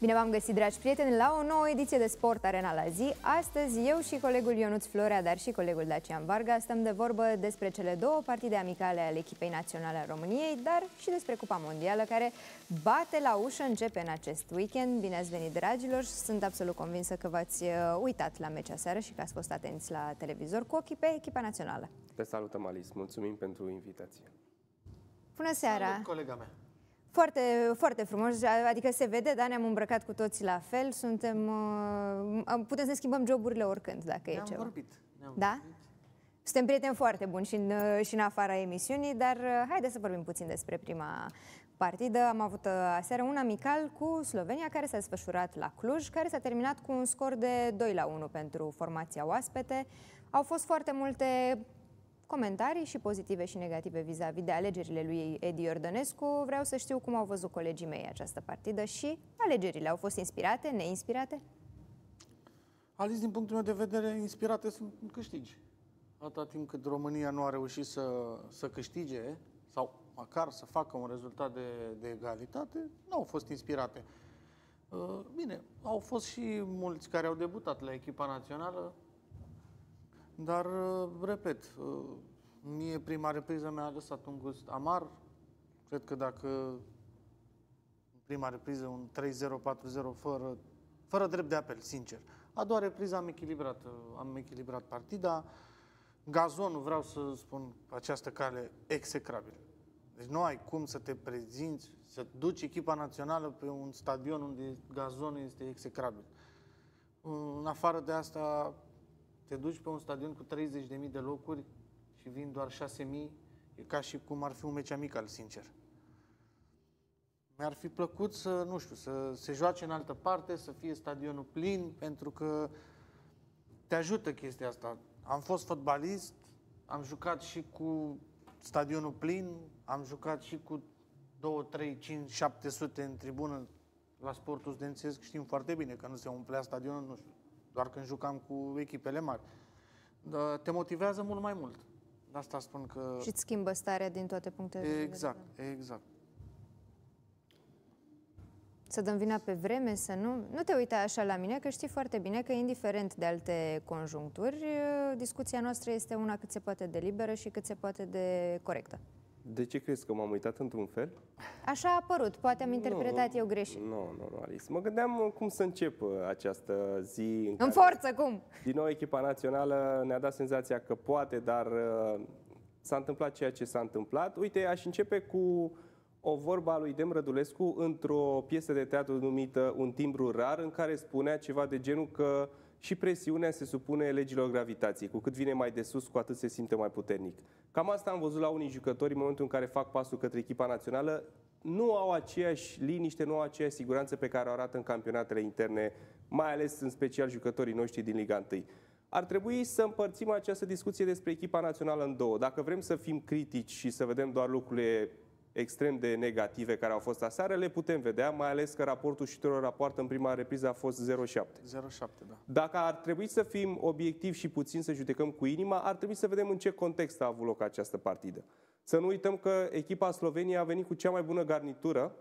Bine v-am găsit, dragi prieteni, la o nouă ediție de Sport Arena la zi. Astăzi eu și colegul Ionuț Florea, dar și colegul Dacian Varga, stăm de vorbă despre cele două partide amicale ale echipei naționale a României, dar și despre Cupa Mondială, care bate la ușă, începe în acest weekend. Bine ați venit, dragilor! Sunt absolut convinsă că v-ați uh, uitat la mecea seară și că ați fost atenți la televizor cu ochii pe echipa națională. Te salutăm, Alice. Mulțumim pentru invitație. Bună seara! Salut, colega mea! Foarte, foarte frumos, adică se vede, da, ne-am îmbrăcat cu toții la fel, suntem, uh, putem să ne schimbăm joburile oricând, dacă ne e ceva. vorbit. Ne-am Da? vorbit. Suntem prieteni foarte buni și în, uh, și în afara emisiunii, dar uh, haideți să vorbim puțin despre prima partidă. Am avut uh, aseară un amical cu Slovenia care s-a desfășurat la Cluj, care s-a terminat cu un scor de 2 la 1 pentru formația oaspete. Au fost foarte multe comentarii și pozitive și negative vis-a-vis de alegerile lui Edi Iordănescu. Vreau să știu cum au văzut colegii mei această partidă și alegerile au fost inspirate, neinspirate? Alice, din punctul meu de vedere, inspirate sunt câștigi. Atâta timp cât România nu a reușit să, să câștige, sau măcar să facă un rezultat de, de egalitate, nu au fost inspirate. Uh, Bine, au fost și mulți care au debutat la echipa națională, dar, uh, repet, uh, mie prima repriză mi-a lăsat un gust amar. Cred că dacă în prima repriză un 3-0, 4-0 fără, fără drept de apel, sincer. A doua repriză am echilibrat, uh, am echilibrat partida. Gazonul, vreau să spun pe această cale, execrabil. Deci nu ai cum să te prezinți, să duci echipa națională pe un stadion unde gazonul este execrabil. În afară de asta, te duci pe un stadion cu 30.000 de locuri și vin doar 6.000, e ca și cum ar fi un meci amical, sincer. Mi-ar fi plăcut să, nu știu, să se joace în altă parte, să fie stadionul plin, pentru că te ajută chestia asta. Am fost fotbalist, am jucat și cu stadionul plin, am jucat și cu 2, 3, 5, 700 în tribună la sportul studențesc. Știm foarte bine că nu se umplea stadionul, nu știu, doar când jucam cu echipele mari. Dar te motivează mult mai mult. De asta spun că... Și îți schimbă starea din toate punctele de vedere. Exact, exact. Să dăm vina pe vreme, să nu... Nu te uita așa la mine, că știi foarte bine că, indiferent de alte conjuncturi, discuția noastră este una cât se poate de liberă și cât se poate de corectă. De ce crezi că m-am uitat într-un fel? Așa a apărut, poate am interpretat Nu, eu greșit. Nu, nu, nu, Alice. Mă gândeam uh, cum să încep uh, această zi în În care, forță, cum? din nou, echipa națională ne-a dat senzația că poate, dar uh, s-a întâmplat ceea ce s-a întâmplat. Uite, aș începe cu o vorba a lui Dem Rădulescu într-o piesă de teatru numită Un timbru rar, în care spunea ceva de genul că și presiunea se supune legilor gravitației. Cu cât vine mai de sus, cu atât se simte mai puternic. Cam asta am văzut la unii jucători în momentul în care fac pasul către echipa națională. Nu au aceeași liniște, nu au aceeași siguranță pe care o arată în campionatele interne, mai ales în special jucătorii noștri din Liga 1. Ar trebui să împărțim această discuție despre echipa națională în două. Dacă vrem să fim critici și să vedem doar lucrurile extrem de negative care au fost aseară, le putem vedea, mai ales că raportul și rapoartă în prima repriză a fost 0,7. 0-7, da. Dacă ar trebui să fim obiectivi și puțin să judecăm cu inima, ar trebui să vedem în ce context a avut loc această partidă. Să nu uităm că echipa Sloveniei a venit cu cea mai bună garnitură,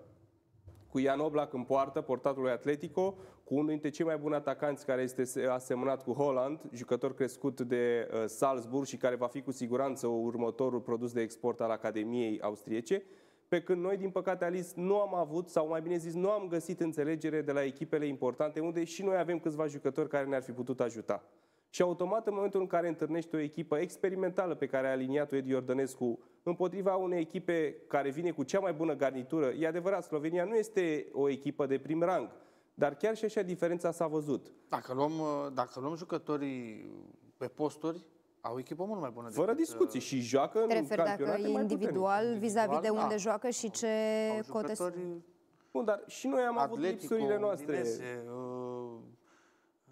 cu Ian Oblak în poartă, portatul lui Atletico, cu unul dintre cei mai buni atacanți care este asemănat cu Holland, jucător crescut de uh, Salzburg și care va fi cu siguranță următorul produs de export al Academiei Austriece, pe când noi, din păcate, Alice, nu am avut, sau mai bine zis, nu am găsit înțelegere de la echipele importante, unde și noi avem câțiva jucători care ne-ar fi putut ajuta. Și automat, în momentul în care întâlnești o echipă experimentală pe care a aliniat-o Edi Iordănescu împotriva unei echipe care vine cu cea mai bună garnitură, e adevărat, Slovenia nu este o echipă de prim rang, dar chiar și așa diferența s-a văzut. Dacă luăm, uh, dacă luăm jucătorii pe posturi, au o echipă mult mai bună Fără decât, discuții uh, și joacă în Te referi dacă campionate e mai individual, puternice. vis-a-vis de Individual, unde da. joacă și ce Au cote sunt? jucători Bun, dar și noi am avut Atletico, lipsurile noastre. Udinese, uh,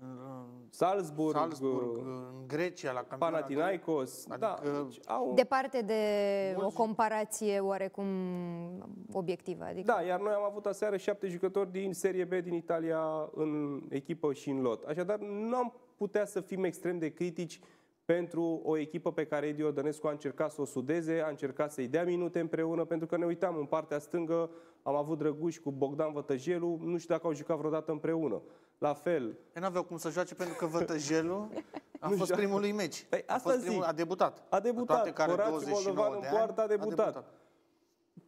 uh, Salzburg, Salzburg, uh, în Grecia, la campionatul. Panathinaikos, da, Adică- deci au... Departe de o Mulți- comparație oarecum obiectivă. Adică Da, iar noi am avut aseară șapte jucători din Serie B din Italia în echipă și în lot. Așadar, nu am putea să fim extrem de critici pentru o echipă pe care Edi Ordănescu a încercat să o sudeze, a încercat să-i dea minute împreună, pentru că ne uitam în partea stângă, am avut Drăguș cu Bogdan Vătăjelu, nu știu dacă au jucat vreodată împreună. La fel. Ei n-aveau cum să joace pentru că Vătăjelul a Nu fost joacă. primul lui meci. Păi, a, asta fost zic. primul, a debutat. A Cu debutat. Toate care Horațiu 29 Moldovan de în poartă a ani, debutat.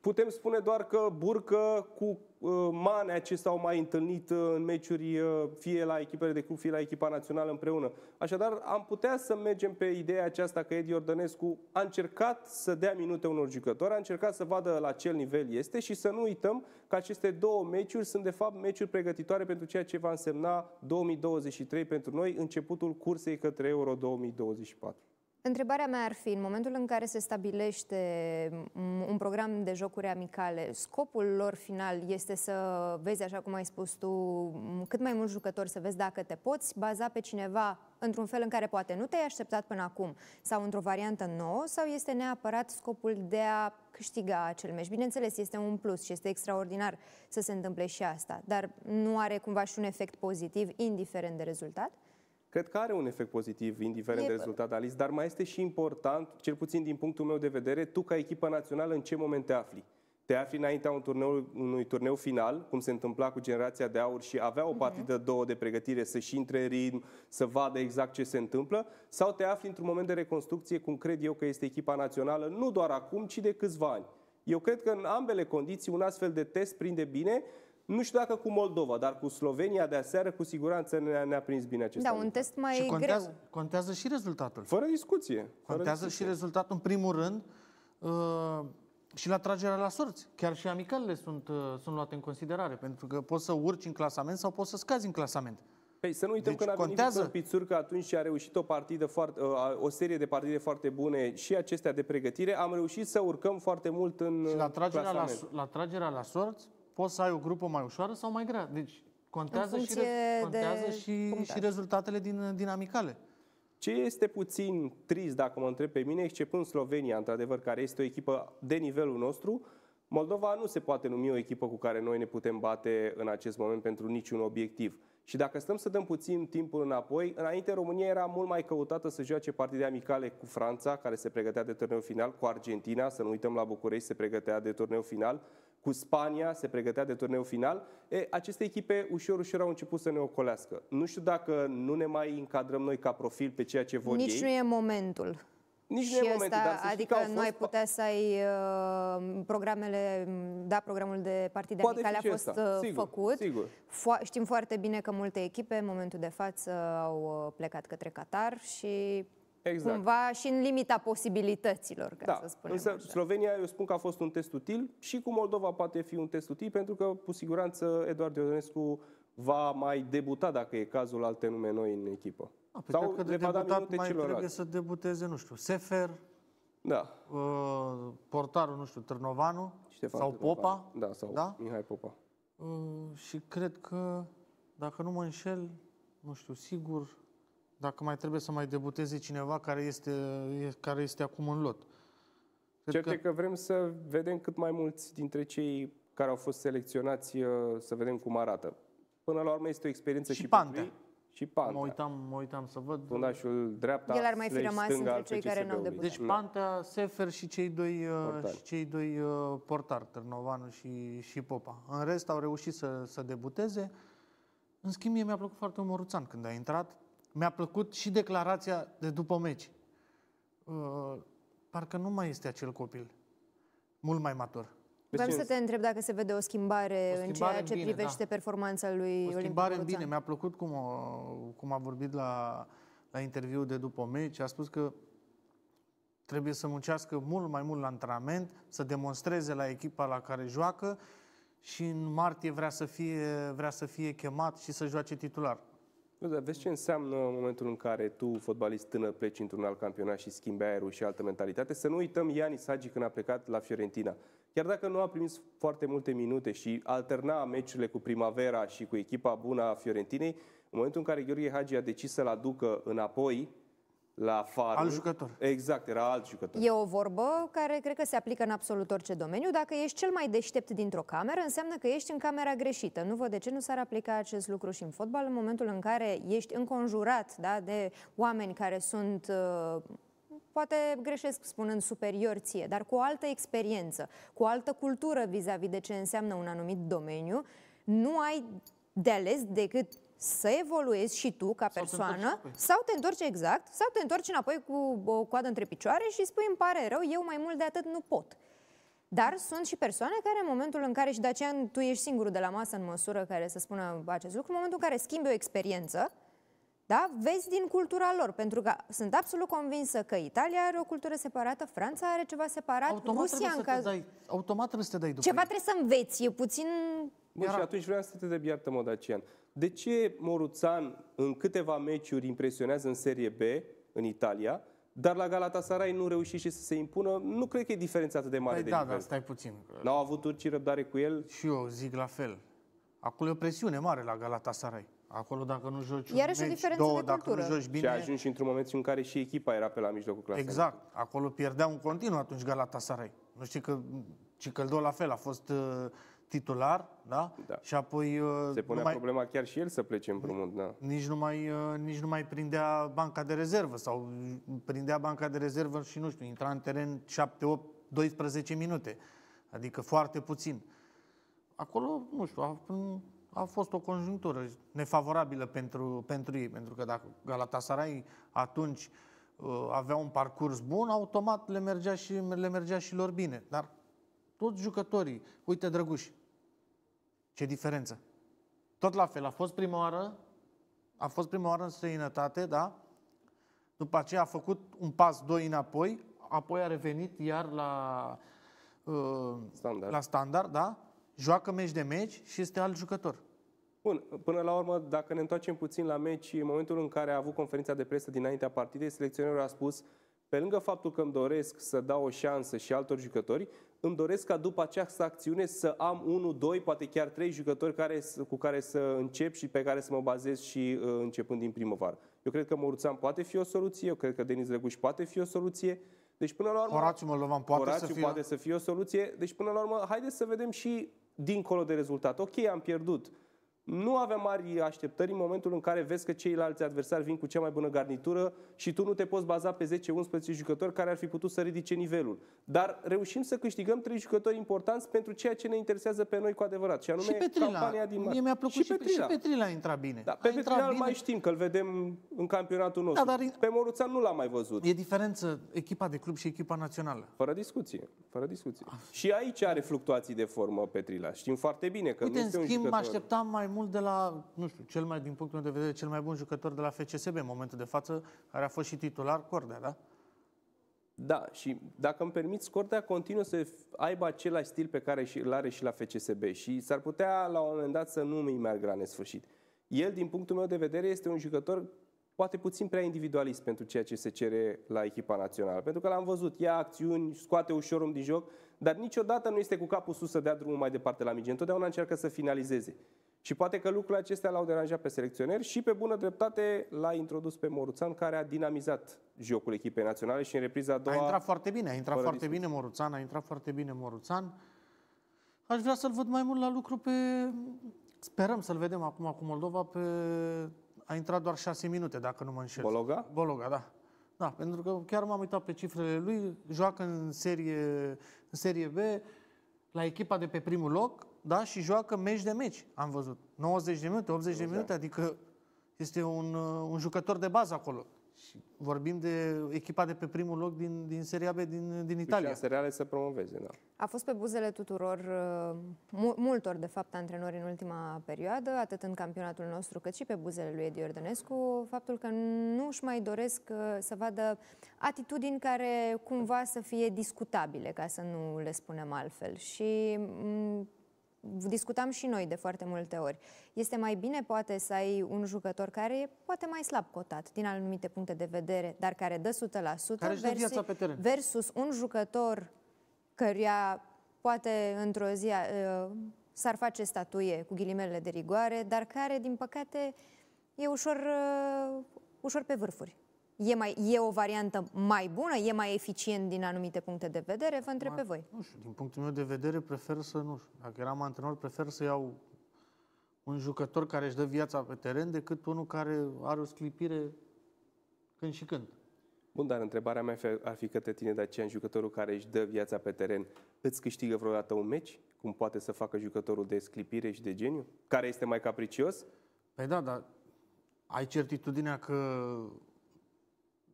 Putem spune doar că Burcă cu uh, Manea ce s-au mai întâlnit uh, în meciuri uh, fie la echipele de club, fie la echipa națională împreună. Așadar, am putea să mergem pe ideea aceasta că Edi Ordănescu a încercat să dea minute unor jucători, a încercat să vadă la ce nivel este și să nu uităm că aceste două meciuri sunt de fapt meciuri pregătitoare pentru ceea ce va însemna 2023 pentru noi, începutul cursei către Euro 2024. Întrebarea mea ar fi, în momentul în care se stabilește m, un program de jocuri amicale, scopul lor final este să vezi, așa cum ai spus tu, m, cât mai mulți jucători, să vezi dacă te poți baza pe cineva într-un fel în care poate nu te-ai așteptat până acum sau într-o variantă nouă sau este neapărat scopul de a câștiga acel meci. Bineînțeles, este un plus și este extraordinar să se întâmple și asta, dar nu are cumva și un efect pozitiv, indiferent de rezultat? Cred că are un efect pozitiv, indiferent E- de rezultat, Alice, dar mai este și important, cel puțin din punctul meu de vedere, tu ca echipă națională în ce moment te afli. Te afli înaintea un turneu, unui turneu final, cum se întâmpla cu generația de aur și avea o partidă, două de pregătire să-și intre în ritm, să vadă exact ce se întâmplă, sau te afli într-un moment de reconstrucție, cum cred eu că este echipa națională, nu doar acum, ci de câțiva ani. Eu cred că în ambele condiții un astfel de test prinde bine, nu știu dacă cu Moldova, dar cu Slovenia de aseară, cu siguranță ne-a, ne prins bine acest Da, aviz. un test mai Și contează, greu. contează și rezultatul. Fără discuție. Fără Contează discuție. și rezultatul, în primul rând, uh, și la tragerea la sorți. Chiar și amicalele sunt, uh, sunt luate în considerare, pentru că poți să urci în clasament sau poți să scazi în clasament. Păi să nu uităm Deci că n-a venit contează. Victor Pițurcă atunci și a reușit o partidă foarte, uh, o serie de partide foarte bune și acestea de pregătire. Am reușit să urcăm foarte mult în Și la uh, tragerea la, clasament. la tragerea la sorți poți să ai o grupă mai ușoară sau mai grea. Deci contează, În și, funcție re- contează de și, punctaj. și rezultatele din, din amicale. Ce este puțin trist, dacă mă întreb pe mine, excepând Slovenia, într-adevăr, care este o echipă de nivelul nostru, Moldova nu se poate numi o echipă cu care noi ne putem bate în acest moment pentru niciun obiectiv. Și dacă stăm să dăm puțin timpul înapoi, înainte România era mult mai căutată să joace partide amicale cu Franța, care se pregătea de turneu final, cu Argentina, să nu uităm la București, se pregătea de turneu final, cu Spania se pregătea de turneu final. E, aceste echipe ușor, ușor au început să ne ocolească. Nu știu dacă nu ne mai încadrăm noi ca profil pe ceea ce vor Nici ei. nu e momentul. Nici și nu e momentul, dar să știi adică că au nu ai fost- putea să ai uh, programele, da, programul de partide Poate amicale fi a și fost ăsta. uh, Sigur, făcut. sigur. Fo- știm foarte bine că multe echipe în momentul de față au uh, plecat către Qatar și Exact. cumva și în limita posibilităților, ca Da, să spunem însă așa. Slovenia, eu spun că a fost un test util și cu Moldova poate fi un test util pentru că, cu siguranță, Eduard Ionescu va mai debuta, dacă e cazul, alte nume noi în echipă. A, păi cred că de le va da debutat minute mai celorlalți. trebuie să debuteze, nu știu, Sefer, Da. uh, portarul, nu știu, Târnovanu Ștefan sau Târnovan. Popa. Da, sau Da? Mihai Popa. Uh, și cred că, dacă nu mă înșel, nu știu, sigur, dacă mai trebuie să mai debuteze cineva care este, e- care este acum în lot. Cred Cert e că vrem să vedem cât mai mulți dintre cei care au fost selecționați, uh, să vedem cum arată. Până la urmă este o experiență Și și, Pantea. pentru ei, și Mă Pantea. uitam, mă uitam să văd. Fundașul dreapta, El ar mai fi slash rămas stânga între al cei care n-au FCSB-ului. debutat. Deci Pantea, Sefer și cei doi, uh, Portari. și cei doi uh, portari, Târnovanu și, și Popa. În rest au reușit să, să debuteze. În schimb, mie mi-a plăcut foarte mult Moruțan când a intrat. Mi-a plăcut și declarația de după meci. Uh, parcă nu mai este acel copil. Mult mai matur. Vreau Deci, să te întreb dacă se vede o schimbare, O în schimbare ceea ce în bine, privește da. performanța lui O Olimpic schimbare în Boruțan. bine. Mi-a plăcut cum, a, cum a vorbit la, la interviu de după meci. A spus că trebuie să muncească mult mai mult la antrenament, să demonstreze la echipa la care joacă și în martie vrea să fie, vrea să fie chemat și să joace titular. Nu, dar vezi ce înseamnă în momentul în care tu, fotbalist tânăr, pleci într-un alt campionat și schimbi aerul și altă mentalitate. Să nu uităm Ianis Hagi când a plecat la Fiorentina. Chiar dacă nu a primit foarte multe minute și alterna meciurile cu Primavera și cu echipa bună a Fiorentinei, în momentul în care Gheorghe Hagi a decis să-l aducă înapoi la farul. Alt jucător. Exact, era alt jucător. E o vorbă care cred că se aplică în absolut orice domeniu. Dacă ești cel mai deștept dintr-o cameră, înseamnă că ești în camera greșită. Nu văd de ce nu s-ar aplica acest lucru și în fotbal, în momentul în care ești înconjurat da, de oameni care sunt uh, poate greșesc spunând superior ție, dar cu o altă experiență, cu o altă cultură vis-a-vis -vis de ce înseamnă un anumit domeniu, nu ai de ales decât să evoluezi și tu ca Sau te persoană întorci sau te întorci exact, sau te întorci înapoi cu o coadă între picioare și spui îmi pare rău, eu mai mult de atât nu pot. Dar sunt și persoane care în momentul în care, și de aceea tu ești singurul de la masă în măsură care să spună acest lucru, în momentul în care schimbi o experiență, da, vezi din cultura lor, pentru că sunt absolut convinsă că Italia are o cultură separată, Franța are ceva separat, Automat Rusia trebuie în să te caz... dai, automat trebuie să te dai după Ceva ei. trebuie să înveți, e puțin... Bă, și atunci vreau să te întreb, iartă-mă, Dacian. De ce Moruțan în câteva meciuri impresionează în Serie B, în Italia, dar la Galatasaray nu reușește să se impună? Nu cred că e diferența atât de mare Păi de da, nivel. dar stai puțin. N-au avut turcii răbdare cu el? Și eu zic la fel. Acolo e o presiune mare la Galatasaray. Acolo dacă nu joci Iarăși o un meci, diferență două, de dacă nu cultură. joci Și bine... a ajuns și într-un moment în care și echipa era pe la mijlocul clasei. Exact. Acolo pierdea un continuu atunci Galatasaray. Nu știi că Cicăldău la fel a fost uh, titular, da? Da. Și apoi uh, Se punea nu mai, problema chiar și el să plece împrumut, da. nici, nu mai, uh, nici nu mai prindea banca de rezervă sau prindea banca de rezervă și nu știu, intra în teren 7, 8, 12 minute. Adică foarte puțin. Acolo, nu știu, a, a fost o conjunctură nefavorabilă pentru, pentru ei, pentru că dacă Galatasaray atunci uh, avea un parcurs bun, automat le mergea și, le mergea și lor bine. Dar toți jucătorii, uite Drăguș, ce diferență. Tot la fel, a fost prima oară, a fost prima oară în străinătate, da? După aceea a făcut un pas, doi înapoi, apoi a revenit iar la, uh, Standard. la standard, da? Joacă meci de meci și este alt jucător. Bun, până la urmă, dacă ne întoarcem puțin la meci, în momentul în care a avut conferința de presă dinaintea partidei, selecționerul a spus, pe lângă faptul că îmi doresc să dau o șansă și altor jucători, îmi doresc ca după această acțiune să am unul, doi, poate chiar trei jucători care, să- cu care să încep și pe care să mă bazez și uh, începând din primăvară. Eu cred că Moruțan poate fi o soluție, eu cred că Denis Drăguș poate fi o soluție. Deci până la urmă... Horațiu Moldovan poate Horațiu să fie... poate să fie o soluție. Deci, până la urmă, haideți să vedem și dincolo de rezultat. Ok, am pierdut. Nu avem mari așteptări în momentul în care vezi că ceilalți adversari vin cu cea mai bună garnitură și tu nu te poți baza pe 10-11 jucători care ar fi putut să ridice nivelul. Dar reușim să câștigăm trei jucători importanți pentru ceea ce ne interesează pe noi cu adevărat, și anume și Petrila. campania din Mie mi-a plăcut și, și, Petrila. și Petrila a intrat bine. Da, a pe intrat Petrila îl bine. mai știm, că îl vedem în campionatul nostru. Da, dar- Pe Moruțan nu l-am mai văzut. E diferență echipa de club și echipa națională. Fără discuție, fără discuție. Și aici are fluctuații de formă Petrila. Știm foarte bine că Uite, nu în este un schimb, mă jucător. așteptam mai mult de la, nu știu, cel mai, din punctul meu de vedere, cel mai bun jucător de la FCSB în momentul de față, care a fost și titular, Cordea, da? Da, și dacă îmi permiți, Cordea continuă să aibă același stil pe care și îl are și la FCSB și s-ar putea la un moment dat să nu îi meargă la nesfârșit. El, din punctul meu de vedere, este un jucător poate puțin prea individualist pentru ceea ce se cere la echipa națională. Pentru că l-am văzut, ia acțiuni, scoate ușor un din joc, dar niciodată nu este cu capul sus să dea drumul mai departe la minge. Întotdeauna încearcă să finalizeze. Și poate că lucrurile acestea l-au deranjat pe selecționer și pe bună dreptate l-a introdus pe Moruțan, care a dinamizat jocul echipei naționale și în repriza a doua... A intrat foarte bine, a intrat fără foarte discuție. bine Moruțan, a intrat foarte bine Moruțan. Aș vrea să-l văd mai mult la lucru pe... Sperăm să-l vedem acum cu Moldova pe... A intrat doar șase minute, dacă nu mă înșel. Bologa? Bologa, da. Da, pentru că chiar m-am uitat pe cifrele lui, joacă în serie, în serie B, la echipa de pe primul loc, da, și joacă meci de meci, am văzut. 90 de minute, 80 de minute, adică este un, uh, un jucător de bază acolo. Și vorbim de echipa de pe primul loc din, din Seria B din, din Cu Italia. șanse reale să promoveze, da. A fost pe buzele tuturor, uh, mu- multor, de fapt, antrenori în ultima perioadă, atât în campionatul nostru, cât și pe buzele lui Edi Ordănescu, faptul că nu își mai doresc uh, să vadă atitudini care cumva să fie discutabile, ca să nu le spunem altfel. Și m, discutam și noi de foarte multe ori. Este mai bine poate să ai un jucător care e poate mai slab cotat din anumite puncte de vedere, dar care dă 100% Care își dă viața pe teren. versus un jucător căruia poate într-o zi uh, s-ar face statuie cu ghilimele de rigoare, dar care, din păcate, e ușor, uh, ușor pe vârfuri. E, mai, e o variantă mai bună? E mai eficient din anumite puncte de vedere? Vă întreb pe voi. Nu știu, din punctul meu de vedere prefer să, nu știu, dacă eram antrenor, prefer să iau un jucător care își dă viața pe teren decât unul care are o sclipire când și când. Bun, dar întrebarea mea fi- ar fi către tine, Dacian, jucătorul care își dă viața pe teren, îți câștigă vreodată un meci? Cum poate să facă jucătorul de sclipire și de geniu? Care este mai capricios? Păi da, dar ai certitudinea că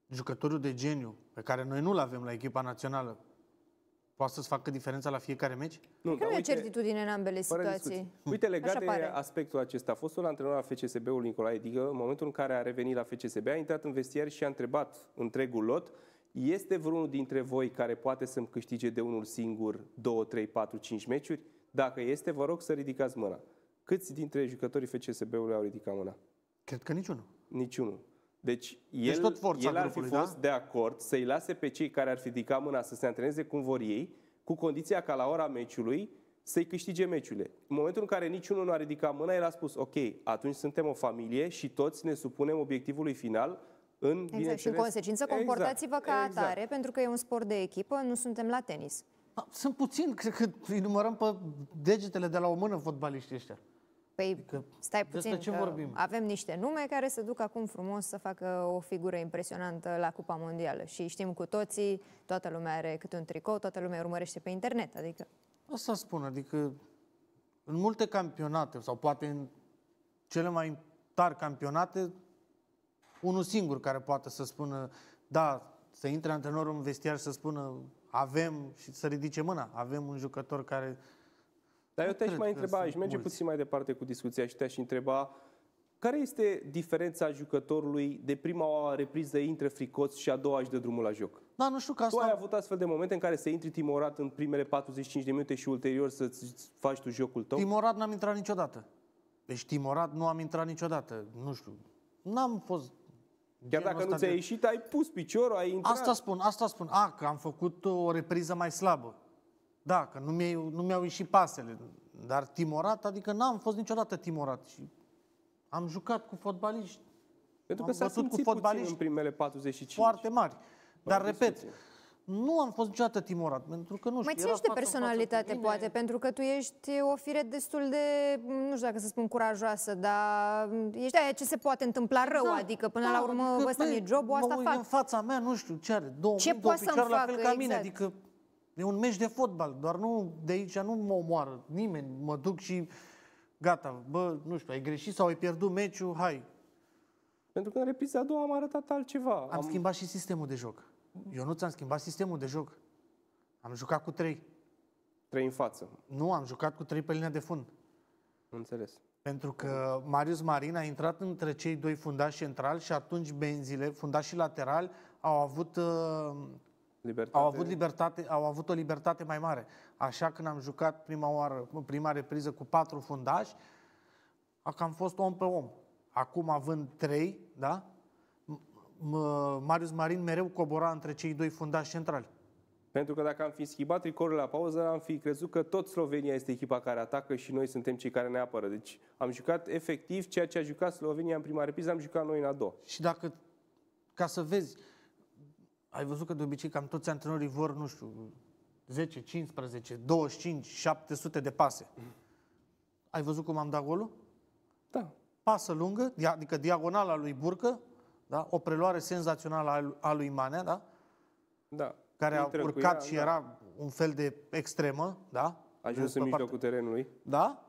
jucătorul de geniu, pe care noi nu-l avem la echipa națională, poate să-ți facă diferența la fiecare meci? Nu, Că dar nu e uite, certitudine în ambele fără situații. discuție. Uite, legat Așa de pare. aspectul acesta, a fostul antrenor al FCSB-ului Nicolae Digă, în momentul în care a revenit la FCSB, a intrat în vestiar și a întrebat întregul lot, este vreunul dintre voi care poate să-mi câștige de unul singur 2, 3, 4, 5 meciuri? Dacă este, vă rog să ridicați mâna. Câți dintre jucătorii FCSB-ului au ridicat mâna? Cred că niciunul. Niciunul. Deci el, tot forța el ar fi grupului, fost da? de acord să-i lase pe cei care ar fi ridicat mâna să se antreneze cum vor ei, cu condiția ca la ora meciului să-i câștige meciurile. În momentul în care niciunul nu a ridicat mâna, el a spus, ok, atunci suntem o familie și toți ne supunem obiectivului final în, Exact. Și în bineînțeles- consecință comportați-vă ca exact. atare, pentru că e un sport de echipă, nu suntem la tenis. Da, Sunt puțini, cred că îi numărăm pe degetele de la o mână fotbaliștii ăștia. Păi, Adică, stai despre puțin, ce că vorbim? avem niște nume care se duc acum frumos să facă o figură impresionantă la Cupa Mondială. Și știm cu toții, toată lumea are câte un tricou, toată lumea urmărește pe internet. Adică, Asta spun, adică în multe campionate, sau poate în cele mai tari campionate, unul singur care poate să spună, da, să intre antrenorul în vestiar și să spună avem și să ridice mâna, avem un jucător care... Dar eu Nu te-aș cred mai că întreba, sunt aș merge mulți. puțin mai departe cu discuția și te-aș întreba care este diferența jucătorului de prima repriză intră fricoț și a doua își dă drumul la joc? Da, nu știu că Tu ai asta... avut astfel de momente în care să intri timorat în primele 45 de minute și ulterior să-ți faci tu jocul tău? Timorat n-am intrat niciodată. Deci Timorat nu am intrat niciodată. Nu știu. N-am fost... Chiar genul dacă nu ăsta ți-a de- ieșit, ai pus piciorul, ai intrat. Asta spun, asta spun. A, că am făcut o repriză mai slabă. Da, că nu, mi nu mi-au ieșit pasele. Dar timorat, adică n-am fost niciodată timorat. Și am jucat cu fotbaliști Pentru că am s-a bătut cu simțit puțin fotbaliști în primele 45. foarte mari. Dar, Fără repet, discuție. nu am fost niciodată timorat, pentru că nu știu, mai ține era și de față în față personalitate, cu mine. poate, pentru că tu ești o fire destul de, nu știu dacă să spun curajoasă, dar ești aia ce se poate întâmpla rău, Da, adică până da, la urmă adică, ăsta băi, mi-e jobul, asta mă, fac. E în fața mea, nu știu ce are, două, Ce mâini, două poate să-mi picioare, la fel facă, ca mine, exact. adică e un meci de fotbal, doar nu de aici nu mă omoară nimeni, mă duc și gata, bă, nu știu, ai greșit sau ai pierdut meciul, hai. Pentru că în repriza a doua am arătat altceva. Am, schimbat și sistemul de joc. Eu nu ți-am schimbat sistemul de joc. Am jucat cu trei. trei în față. Nu, am jucat cu trei pe linia de fund. Nu înțeles. Pentru că Marius Marin a intrat între cei doi fundași centrali și atunci benzile, fundașii laterali, au avut, uh, Libertate. au avut libertate, au avut o libertate mai mare. Așa când am jucat prima oară, prima repriză cu patru fundași, a cam fost om pe om. Acum având trei, da? M- m- Marius Marin mereu cobora între cei doi fundași centrali. Pentru că dacă am fi schimbat tricourile la pauză, am fi crezut că tot Slovenia este echipa care atacă și noi suntem cei care ne apără. Deci am jucat efectiv ceea ce a jucat Slovenia în prima repriză, am jucat noi în a doua. Și dacă, ca să vezi, ai văzut că de obicei cam toți antrenorii vor, nu știu, 10, 15, 25, 700 de pase. Ai văzut cum am dat golul? Da. Pasă lungă, dia- adică diagonala lui Burcă, da? o preluare senzațională a lui- a lui Manea, da? Da. care a Intră cu urcat ea, și da. era un fel de extremă, da? A ajuns Pe în partea- mijlocul terenului. Da?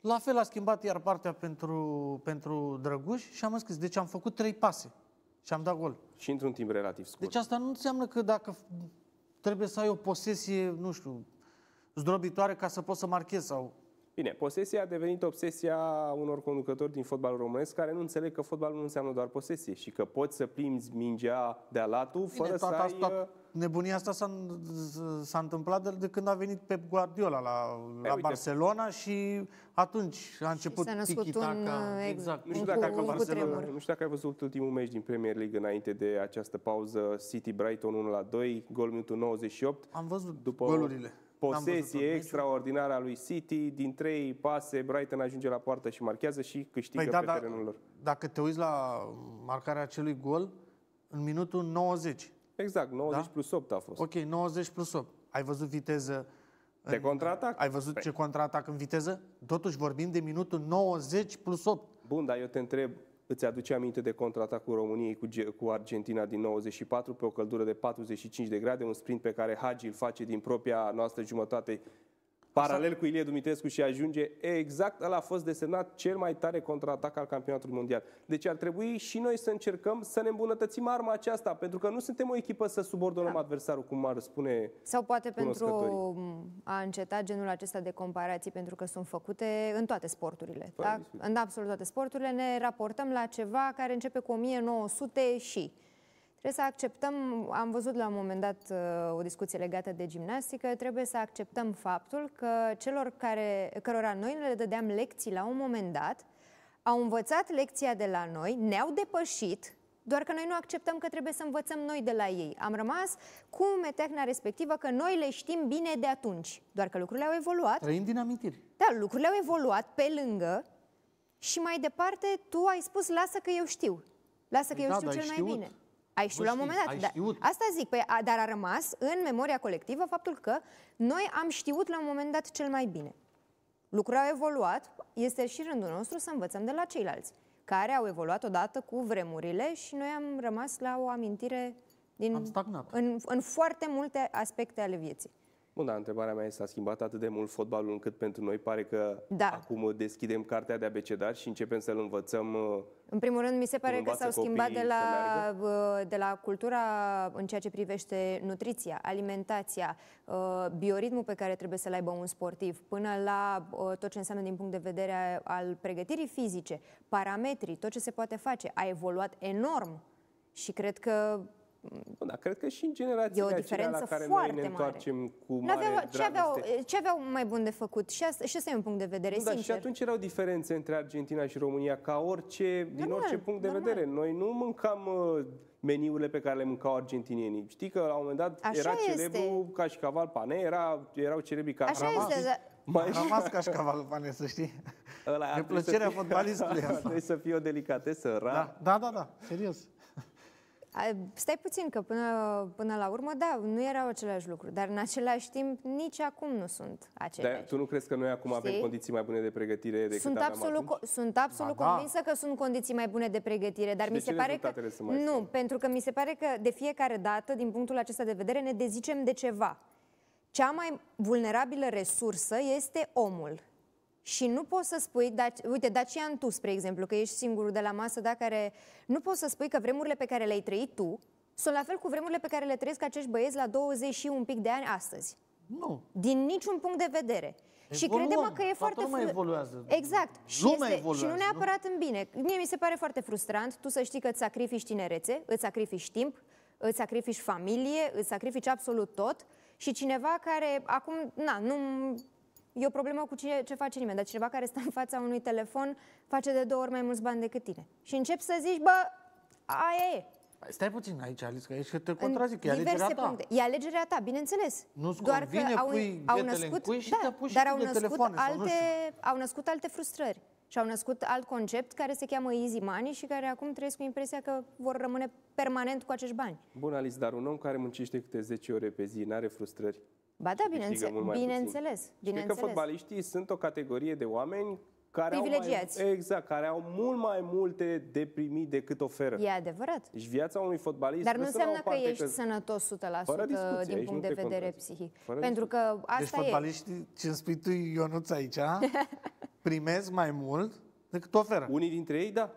La fel a schimbat iar partea pentru, pentru Drăguș și am scris, deci am făcut trei pase și am dat gol. Și într-un timp relativ scurt. Deci asta nu înseamnă că dacă f- trebuie să ai o posesie, nu știu, zdrobitoare ca să poți să marchezi sau... Bine, posesia a devenit obsesia unor conducători din fotbalul românesc care nu înțeleg că fotbalul nu înseamnă doar posesie și că poți să plimbi mingea de alatul fără Bine, să toată, ai... toată, uh, nebunia asta s-a, s-a întâmplat de, de când a venit Pep Guardiola la, la uite. Barcelona și atunci a început s-a născut tiki-taka. un, uh, ex- exact. Nu știu, Un dacă cu- ai un văzut, cutremur. nu știu dacă ai văzut ultimul meci din Premier League înainte de această pauză City Brighton 1 la 2, gol minutul 98. Am văzut După golurile. N-am văzut tot posesie meciul. extraordinară a lui City, din trei pase, Brighton ajunge la poartă și marchează și câștigă Păi da, pe da, terenul lor. dacă te uiți la marcarea acelui gol, în minutul 90. Exact, 90 Da? plus 8 a fost. Ok, 90 plus 8. Ai văzut viteză? De contraatac? Ai văzut Păi. ce contraatac în viteză? Totuși vorbim de minutul 90 plus 8. Bun, dar eu te întreb, îți aduce aminte de contraatacul României cu, Ge- cu Argentina din 94 pe o căldură de 45 de grade, un sprint pe care Hagi îl face din propria noastră jumătate paralel cu Ilie Dumitrescu și ajunge exact, ăla a fost desemnat cel mai tare contraatac al campionatului mondial. Deci ar trebui și noi să încercăm să ne îmbunătățim arma aceasta, pentru că nu suntem o echipă să subordonăm Da. adversarul, cum ar spune Sau poate pentru Cunoscătorii. a înceta genul acesta de comparații, pentru că sunt făcute în toate sporturile. Fără Da? discuție. În absolut toate sporturile ne raportăm la ceva care începe cu 1900 și. Trebuie să acceptăm, am văzut la un moment dat uh, o discuție legată de gimnastică, trebuie să acceptăm faptul că celor care, cărora noi le dădeam lecții la un moment dat, au învățat lecția de la noi, ne-au depășit, doar că noi nu acceptăm că trebuie să învățăm noi de la ei. Am rămas cu metehna respectivă că noi le știm bine de atunci, doar că lucrurile au evoluat. Trăim din amintiri. Da, lucrurile au evoluat pe lângă și mai departe tu ai spus lasă că eu știu. Lasă că eu Da, știu dar cel ai mai știut. bine. Ai știut Bă, la un moment știi, dat. ai da, știut. Asta zic, păi, a, dar a rămas în memoria colectivă faptul că noi am știut la un moment dat cel mai bine. Lucrurile au evoluat, este și rândul nostru să învățăm de la ceilalți, care au evoluat odată cu vremurile și noi am rămas la o amintire din, Am stagnat. în, în foarte multe aspecte ale vieții. Bun, dar întrebarea mea este, s-a schimbat atât de mult fotbalul încât pentru noi pare că Da. acum deschidem cartea de abecedar și începem să-l învățăm uh, În primul rând, mi se pare că învață s-au schimbat copiii de la, să meargă? de la cultura în ceea ce privește nutriția, alimentația, uh, bioritmul pe care trebuie să-l aibă un sportiv, până la uh, tot ce înseamnă din punct de vedere al pregătirii fizice, parametrii, tot ce se poate face. A evoluat enorm și cred că Bun, dar cred că și în E generațiile o acelea diferență la care foarte noi ne mare. întoarcem cu n-aveau, mare ce, aveau, dragoste. ce aveau mai bun de făcut? Și asta, și asta e un punct de vedere, Nu, dar și sincer. atunci erau diferențe între Argentina și România, ca orice, din Normal, orice punct de normal. vedere. Noi nu mâncam uh, meniurile pe care le mâncau argentinienii. Știi că la un moment dat Așa era este. celebru cașcaval pane, era, erau celebri ca Așa Rămas. este, dar Mai A rămas cașcavalul, pane, să știi. Ăla ar De trebui să plăcerea fie- fotbalistului asta. Trebuie să fie o delicatesă rar. Da, da, da, da, serios. A, Stai puțin, că până, până la urmă, da, nu erau același lucru, dar în același timp nici acum nu sunt Dar aceleași. tu nu crezi că noi acum avem Știi? condiții mai bune de pregătire decât Sunt aveam absolut, atunci? co- sunt absolut Ba da. convinsă că sunt condiții mai bune de pregătire, dar Și mi de se ce pare că rezultatele sunt mai nu, slabe? pentru că mi se pare că de fiecare dată, din punctul acesta de vedere, ne dezicem de ceva. Cea mai vulnerabilă resursă este omul. Și nu poți să spui, da, uite, Dacian tu, spre exemplu, că ești singurul de la masă, da, care nu poți să spui că vremurile pe care le-ai trăit tu sunt la fel cu vremurile pe care le trăiesc acești băieți la 20 și un pic de ani astăzi. Nu. Din niciun punct de vedere. Și Evoluăm. crede-mă că e Toată foarte lumea fru- evoluează. Exact. Și, Lumea este, evoluează, și nu nu? neapărat în bine. Mie mi se pare foarte frustrant tu să știi că îți sacrifici tinerețe, îți sacrifici timp, îți sacrifici familie, îți sacrifici absolut tot și cineva care acum, na, nu e o problemă cu ce, ce face nimeni, dar cineva care stă în fața unui telefon face de două ori mai mulți bani decât tine. Și începi să zici, bă, aia e. Păi Stai puțin aici, Alice, că aici că te În contrazic, e alegerea diverse ta. puncte. E alegerea ta, bineînțeles. Nu-ți Doar convine, că au, pui au ghetele în născut, cui și da, te apuci și dar tu au de născut, telefoane sau nu alte, au născut alte frustrări. Și au născut alt concept care se cheamă easy money și care acum trăiesc cu impresia că vor rămâne permanent cu acești bani. Bun, Alice, dar un om care muncește câte 10 ore pe zi n-are frustrări? Ba da, câștigă bineînțe- mult mai bineînțeles. puțin. Și cred că bineînțeles. fotbaliștii sunt o categorie de oameni care au Privilegiați. mai, exact, care au mult mai multe de primit decât oferă. E adevărat. Deci viața unui fotbalist Dar nu lăsăm la o înseamnă că parte ești sănătos 100% Fără discuție, din aici punct nu de te vedere contez. psihic. Fără Pentru că Deci asta e. fotbaliștii, ce îmi spui tu, Ionuț, aici, primesc mai mult decât oferă. Unii dintre ei, da.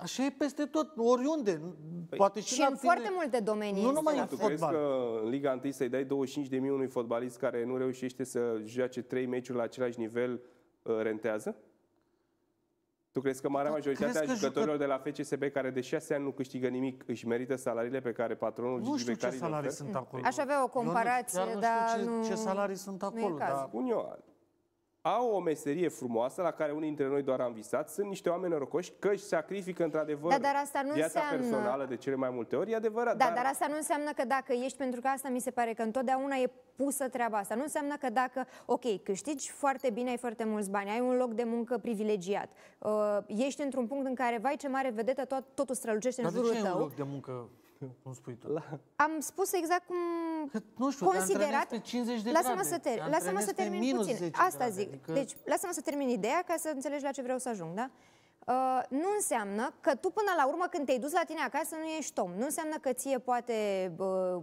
Așa e peste tot, oriunde. Poate și, Și la în tine. foarte multe domenii. Nu este numai la în Tu fel. crezi fotbal. că în Liga 1 să-i dai 25.000 unui fotbalist care nu reușește să joace 3 meciuri la același nivel uh, rentează? Tu crezi că marea Dar majoritate a crezi că jucătorilor de la FCSB care de 6 ani nu câștigă nimic își merită salariile pe care patronul Nu Gigi știu ce Becali le salarii oferă? sunt acolo. Aș avea o Ionuț, comparație, chiar nu dar știu ce, nu- ce salarii sunt nu e acolo. cazul. Dar Spun eu, au o meserie frumoasă la care unii dintre noi doar am visat. Sunt niște oameni norocoși că își sacrifică într-adevăr Da, dar asta nu viața înseamnă- personală de cele mai multe ori. E adevărat. Da, dar asta nu înseamnă că dacă ești, pentru că asta mi se pare că întotdeauna e pusă treaba asta. Nu înseamnă că dacă, ok, câștigi foarte bine, ai foarte mulți bani, ai un loc de muncă privilegiat, uh, ești într-un punct în care, vai ce mare vedetă, tot, totul strălucește dar în de jurul ce e un tău. loc de muncă cum spui tu. La... Am spus exact cum Că, nu știu, te considerat... antrenezi pe 50 de lasă-mă grade, să, te ter- lasă-mă antrenezi să pe termin minus puțin. 10 Asta grade, zic. adică- Deci, lasă-mă să termin ideea ca să înțelegi la ce vreau să ajung, da? Uh, nu înseamnă că tu până la urmă când te-ai dus la tine acasă nu ești om. Nu înseamnă că ție poate, uh,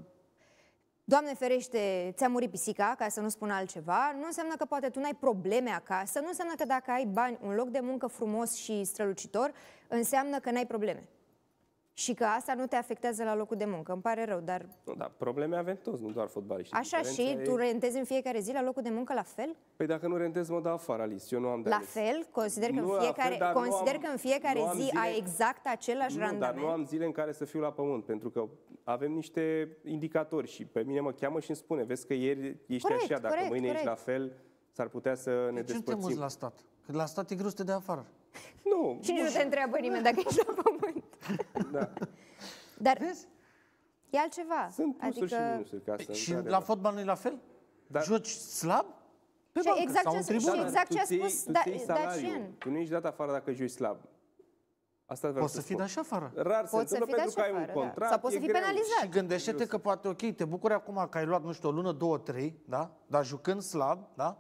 Doamne ferește, ți-a murit pisica, ca să nu spun altceva. Nu înseamnă că poate tu n-ai probleme acasă. Nu înseamnă că dacă ai bani, un loc de muncă frumos și strălucitor, înseamnă că n-ai probleme. Și că asta nu te afectează la locul de muncă. Îmi pare rău, dar Nu, da, probleme avem toți, nu doar fotbaliști. așa Diferența și e- tu rentezi în fiecare zi la locul de muncă la fel? Păi dacă nu rentez, mă dau afară, Alice. Eu nu am de La ales. fel? Consider că Nu în la fiecare, fel, dar nu consider am- că în fiecare nu am zi zile- ai exact același nu, randament? dar nu am zile în care să fiu la pământ, pentru că avem niște indicatori și pe mine mă cheamă și îmi spune, vezi că ieri ești Corect, așa, dacă corect, mâine ești la corect. fel, s-ar putea să ne De ce nu te despărțim. muți la stat? Că la stat e greu să te dea afară. Nu, Și nici nu te întreabă nimeni dacă ești la pământ. da. Dar Vezi? e altceva. Sunt plusuri adică... și minusuri ca asta. Și într-adevăr. la fotbal nu e la fel? Dar- Joci slab? Pe Și bancă exact sau ce în a spus- tribună. și exact tu ce a ți iei- spus tu Da- ți iei salariul. Dacian. Tu nu ești dat afară dacă joci slab. Asta vreau Poți să fii spun. de așa afară. Rar se Poți să întâmplă fii pentru dat că ai și un afară, da. contract, Sau poți să e fii greu. penalizat. Și gândește-te că poate, ok, te bucuri acum că ai luat, nu știu, o lună, două, trei, da? Dar jucând slab, da?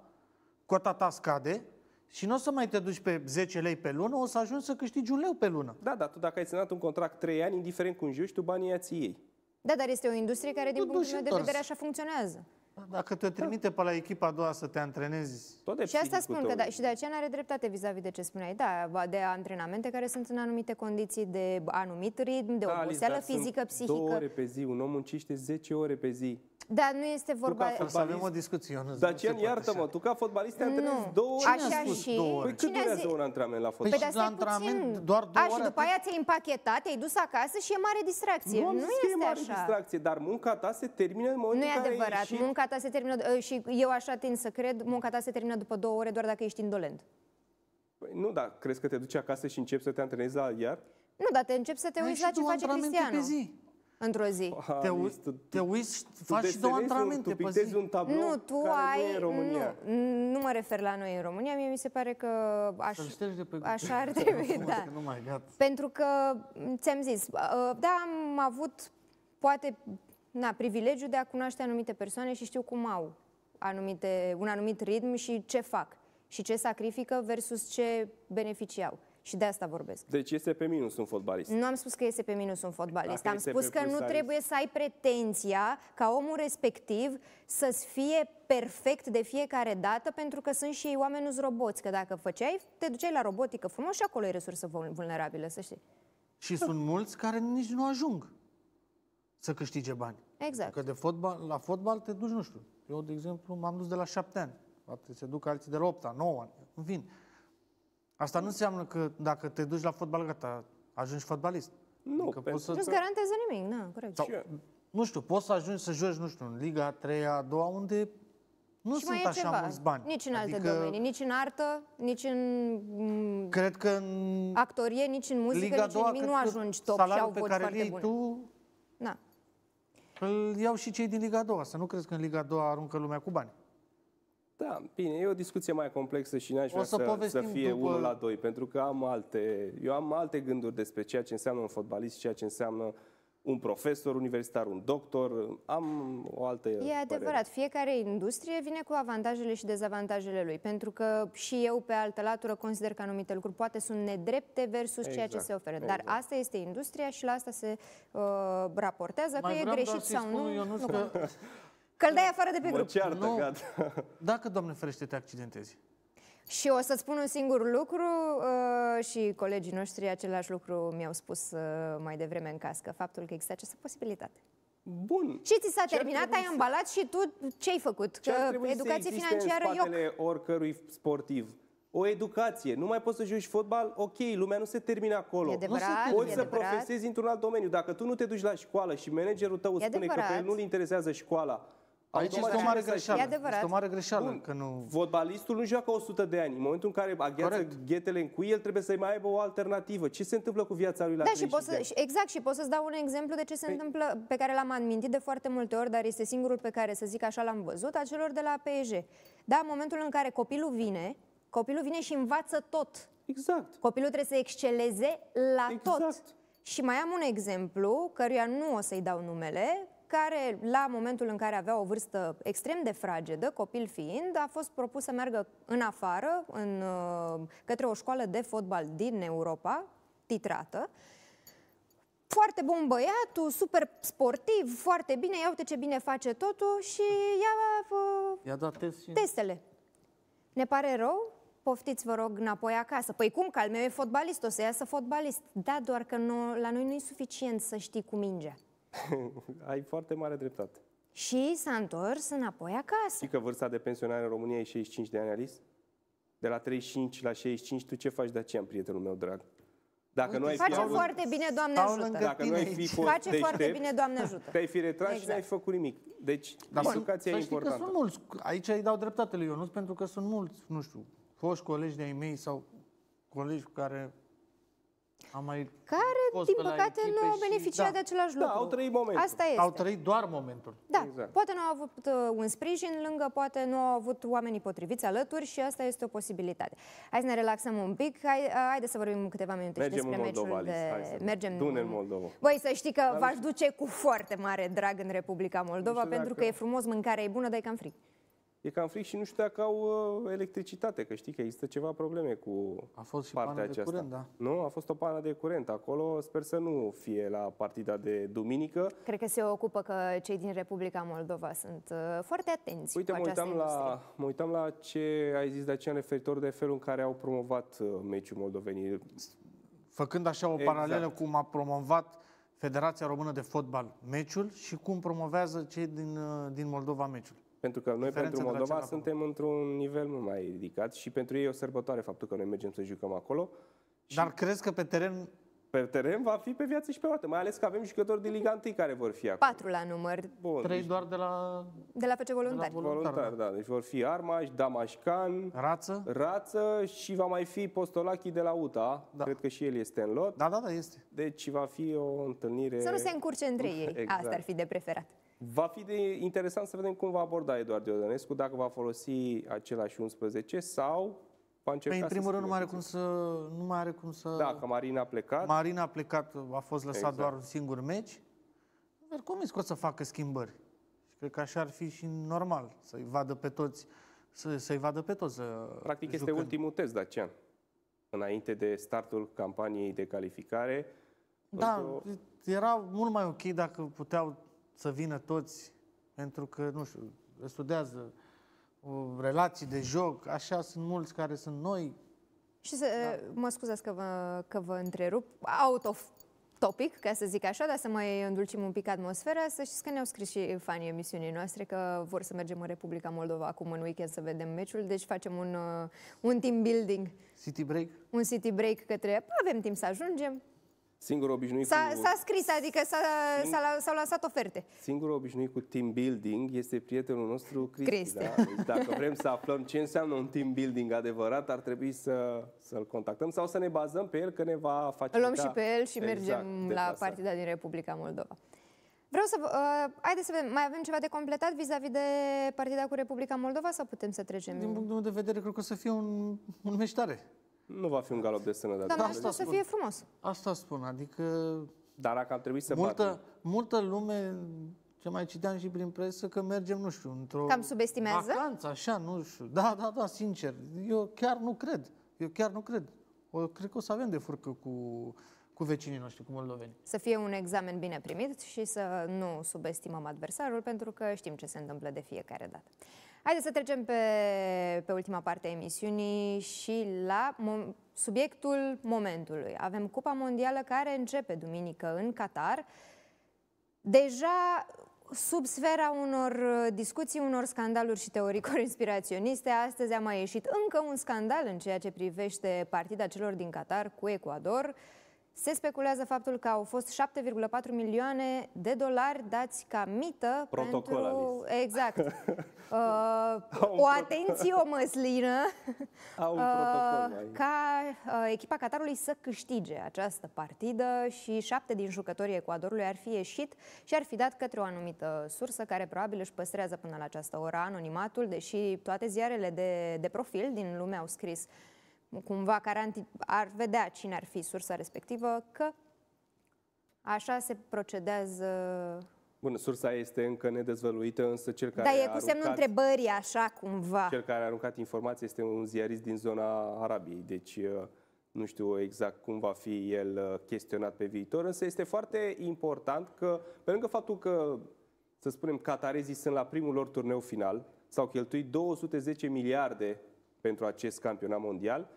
Cota ta scade și nu o să mai te duci pe 10 lei pe lună, o să ajungi să câștigi un leu pe lună. Da, dar tu dacă ai semnat un contract 3 ani, indiferent cum joci, tu banii aia ți iei. Da, dar este o industrie care, din Nu punctul duci meu de întors. vedere, așa funcționează. Dacă te trimite pe la echipa a doua să te antrenezi, Tot de Și asta psihicul spun că tău. da, și de aceea are dreptate vis-a-vis de ce spuneai. Da, ba, de antrenamente care sunt în anumite condiții, de anumit ritm, de Da, Alice, oboseală dar sunt fizică, Două psihică. ore pe zi, un om muncește 10 ore pe zi. Dar nu este vorba... ca o să avem o discuție. Eu nu Dacian, iartă-mă, tu ca fotbalist te antrenezi Nu. două ore. Așa Cine a spus și... două ore? Păi cât Cine a durează zis- un antrenament la Păi fotbal? Păi dar la stai antrenament puțin. doar două A, și ore, după atât? aia ți-ai împachetat, te-ai dus acasă și e mare distracție. Nu, am nu zis că e este mare așa. distracție, dar munca ta se termină în Nu momentul e în care ai adevărat. ieșit. Munca ta se termină, uh, și eu așa tind să cred, munca ta se termină după două ore doar dacă ești indolent. Păi nu, dar crezi că te duci acasă și începi să te antrenezi la iar? Nu, dar te începi să te Ai uiți și la ce două face antrenamente Cristiano pe zi. Într-o zi. Te, Alice, uiți, tu- te uiți, tu faci și două desenezi un- antrenamente Tu pe pictezi zi. un tablou Nu, tu care ai... nu e în România. Nu, nu mă refer la noi în România, mie mi se pare că aș, Să-l ștergi de pe așa ar trebui, da. Că nu mai gata. Pentru că, m, ți-am zis, uh, da, am avut, poate, na, privilegiu de a cunoaște anumite persoane și știu cum au anumite, un anumit ritm și ce fac și ce sacrifică versus ce beneficii au. Și de asta vorbesc. Deci este pe minus un fotbalist. Nu am spus că este pe minus un fotbalist. Dacă am este spus pe că plus, nu ai- trebuie să ai pretenția ca omul respectiv să-ți fie perfect de fiecare dată, pentru că sunt și ei oameni, nu roboți. Că dacă făceai, te duceai la robotică frumos și acolo e resursă vul- vulnerabilă, să știi. Și sunt mulți care nici nu ajung să câștige bani. Exact. Că de fotbal, la fotbal te duci, nu știu. Eu, de exemplu, m-am dus de la șapte ani. Poate se duc alții de la 8 ani, 9 ani. În fin. Asta nu înseamnă că dacă te duci la fotbal, gata, ajungi fotbalist. Nu, Adică pentru poți să, Nu-ți garantează nimic, na, corect. sau, Și eu- nu știu, poți să ajungi să joci, nu știu, în Liga a 3 a doua, unde nu și mai sunt e așa ceva, mulți bani. nici în alte adică, domenii, nici în artă, nici în mm, Cred că în actorie, nici în muzică, Liga a nici în doua, nimic cred nu că ajungi top și salariul au pe voci care îl foarte iei bune. tu, Na. îl iau și cei din Liga a doua. Să nu crezi că în Liga a doua aruncă lumea cu bani. Da, bine, e o discuție mai complexă și n-aș O vrea să să, să, povestim fie după- unul la doi, pentru că am alte, eu am alte gânduri despre ceea ce înseamnă un fotbalist, ceea ce înseamnă un profesor universitar, un doctor, am o altă E părere. adevărat, fiecare industrie vine cu avantajele și dezavantajele lui, pentru că și eu, pe altă latură, consider că anumite lucruri poate sunt nedrepte versus ceea ce Exact, se oferă. Dar exact. asta este industria și la asta se uh, raportează, Mai că e vreau doar greșit să-i sau spun nu. lui Ionuț nu că contează. Că-l dai afară de pe Mă grup. ceartă, Nu. gata. dacă, Doamne ferește, te accidentezi, Și o să-ți spun un singur lucru uh, și colegii noștri același lucru mi-au spus uh, mai devreme în cască, faptul că există această posibilitate. Bun. Și ți s-a Ce ar terminat, trebui ai să- ambalat și tu ce-ai făcut? Ce ar Că trebui educație să existe financiară, în eu spatele oricărui sportiv? O educație. Nu mai poți să joci fotbal? Ok, lumea nu se termină acolo. E adevărat, Poți e să adevărat. profesezi într-un alt domeniu. Dacă tu nu te duci la școală și managerul tău E spune că pe adevărat. el nu-l interesează școala, aici automat este o mare ce să- greșeală. E adevărat. Este o mare greșeală Bun. că nu... Fotbalistul nu joacă 100 de ani. În momentul în care agheață Corect. ghetele în cui, el trebuie să mai aibă o alternativă. Ce se întâmplă cu viața lui la Da, și 30 pot de să, ani? și- exact, și pot să-ți dau un exemplu de ce se întâmplă, pe care l-am amintit de foarte multe ori, dar este singurul pe care, să zic așa, l-am văzut, a celor de la PSG. Da, în momentul în care copilul vine, copilul vine și învață tot. Exact. Copilul trebuie să exceleze la Exact. tot. Și mai am un exemplu, căruia nu o să-i dau numele, care la momentul în care avea o vârstă extrem de fragedă, copil fiind, a fost propus să meargă în afară, în, uh, către o școală de fotbal din Europa, titrată. Foarte bun băiatul, super sportiv, foarte bine, ia uite ce bine face totul și ia uh, I-a dat test și... testele. Ne pare rău? Poftiți, vă rog, înapoi acasă. Păi cum, că al meu e fotbalist, o să iasă fotbalist. Da, doar că nu, la noi nu e suficient să știi cu mingea. Ai foarte mare dreptate. Și s-a întors înapoi acasă. Știi că vârsta de pensionare în România e 65 de ani, Alice? De la 35 la 65, tu ce faci de aceea, prietenul meu drag? Dacă nu ai fi Face avut- foarte bine, Doamne Stau ajută. lângă Dacă nu ai tine fi aici. fost Face foarte deștept, bine, Doamne ajută. te-ai fi retras și Exact. n-ai făcut nimic. Deci, Dar educația să e știi că importantă. sunt mulți, aici îi dau dreptate lui Ionuț, pentru că sunt mulți, nu știu, foști colegi de-ai mei sau colegi cu care am mai Care, fost din pe la păcate, nu echipe au și- beneficiat da. de același Da, lucru. au trăit momentul. Asta este. au trăit doar momentul. Da, Exact. poate nu au avut uh, un sprijin lângă, poate nu au avut oamenii potriviți alături și asta este o posibilitate. Hai să ne relaxăm un pic, hai, uh, haide să vorbim câteva minute Mergem și despre în Moldova, meciul Alice, de... hai să- Mergem du-ne în Moldova. Băi, să știi că v-aș duce cu foarte mare drag în Republica Moldova, știu pentru dacă- că e frumos, mâncarea e bună, dar e cam frig. E cam fric și nu știu dacă au uh, electricitate, că știi că există ceva probleme cu A fost și partea pană de aceasta. curent, da. Nu, a fost o pană de curent acolo. Sper să nu fie la partida de duminică. Cred că se ocupă că cei din Republica Moldova sunt uh, foarte atenți Uite, cu mă această uitam, industrie. la, mă uitam la ce ai zis de aceea referitor de felul în care au promovat uh, meciul moldovenii. Făcând așa o Exact. paralelă cum a promovat Federația Română de Fotbal meciul și cum promovează cei din, uh, din Moldova meciul. Pentru că noi Diferența pentru de la Moldova cel la suntem într-un nivel mult mai ridicat și pentru ei e o sărbătoare faptul că noi mergem să jucăm acolo. Dar crezi că pe teren Pe teren va fi pe viață și pe moarte, mai ales că avem jucători din Liga 1 care vor fi acolo. Patru la număr, Bun, trei deci doar de la de la FC Voluntari. De la Voluntar, voluntari, da. Deci vor fi Armaș, Damașcan, rață? Rață și va mai fi Postolachi de la UTA. Da. Cred că și el este în lot. Da, da, da, este. Deci va fi o întâlnire... Să nu se încurce între ei. Exact. Asta ar fi de preferat. Va fi de interesant să vedem cum va aborda Eduard Iordănescu, dacă va folosi același 11 sau va încerca Păi, în să primul rând, nu mai are schimbe cum să... Nu mai are cum să... Da, că Marina a plecat. Marina a plecat, a fost lăsat Exact. doar un singur meci. Dar convins că o să facă schimbări. Și cred că așa ar fi și normal, să-i vadă pe toți, să, să-i vadă pe toți. Să Practic este jucând. ultimul test, Dacian. Înainte de startul campaniei de calificare. Da, Într-o- era mult mai ok dacă puteau să vină toți, pentru că, nu știu, studiază o, relații de joc, așa sunt mulți care sunt noi. Și să, Da. mă scuzați că vă, că vă întrerup, out of topic, ca să zic așa, dar să mai îndulcim un pic atmosfera, să știți că ne-au scris și fanii emisiunii noastre că vor să mergem în Republica Moldova acum în weekend să vedem meciul, deci facem un, uh, un team building, City Break? un city break către... Avem timp să ajungem. Singur obișnuit S-a, cu... s-a scris, adică s-a, s-a, s-au lansat oferte. Singurul obișnuit cu team building este prietenul nostru Cristi. Cristi. Da? Deci dacă vrem să aflăm ce înseamnă un team building adevărat, ar trebui să, să-l contactăm sau să ne bazăm pe el că ne va facilita. Îl luăm și pe el și Exact, mergem la deplasarea. partida din Republica Moldova. Vreau să vă... Uh, haideți să vedem, mai avem ceva de completat vis-a-vis de partida cu Republica Moldova sau putem să trecem? Din punctul meu de vedere, cred că o să fie un, un meci tare. Nu va fi un galop de sănătate. Doamne, asta ajută să spun. fie frumos. Asta spun, adică Dar dacă ar trebui să multă, batem, multă lume, ce mai citeam și prin presă, că mergem, nu știu, într-o Cam subestimează? vacanță, așa, nu știu. Da, da, da, sincer, eu chiar nu cred. Eu chiar nu cred. O, cred că o să avem de furcă cu, cu vecinii noștri, cu moldovenii. Să fie un examen bine primit și să nu subestimăm adversarul, pentru că știm ce se întâmplă de fiecare dată. Haideți să trecem pe, pe ultima parte a emisiunii și la mo- subiectul momentului. Avem Cupa Mondială care începe duminică în Qatar. Deja sub sfera unor uh, discuții, unor scandaluri și teorii conspiraționiste, astăzi a mai ieșit încă un scandal în ceea ce privește partida celor din Qatar cu Ecuador. Se speculează faptul că au fost 7,4 milioane de dolari dați ca mită Protocol, pentru... Alice. Exact. Uh, Au un o pro- atenție, o măslină au un uh, protocol mai... ca uh, echipa Qatarului să câștige această partidă și șapte din jucătorii Ecuadorului ar fi ieșit și ar fi dat către o anumită sursă care probabil își păstrează până la această oră anonimatul, deși toate ziarele de, de profil din lume au scris cumva care anti- ar vedea cine ar fi sursa respectivă că Așa se procedează Bun, sursa este încă nedezvăluită, însă cel care Dar e a cu semnul aruncat, întrebării, așa cumva. cel care a aruncat informația este un ziarist din zona Arabiei, deci uh, nu știu exact cum va fi el uh, chestionat pe viitor, însă este foarte important că, pe lângă faptul că, să spunem, catarezii sunt la primul lor turneu final, s-au cheltuit 210 miliarde pentru acest campionat mondial,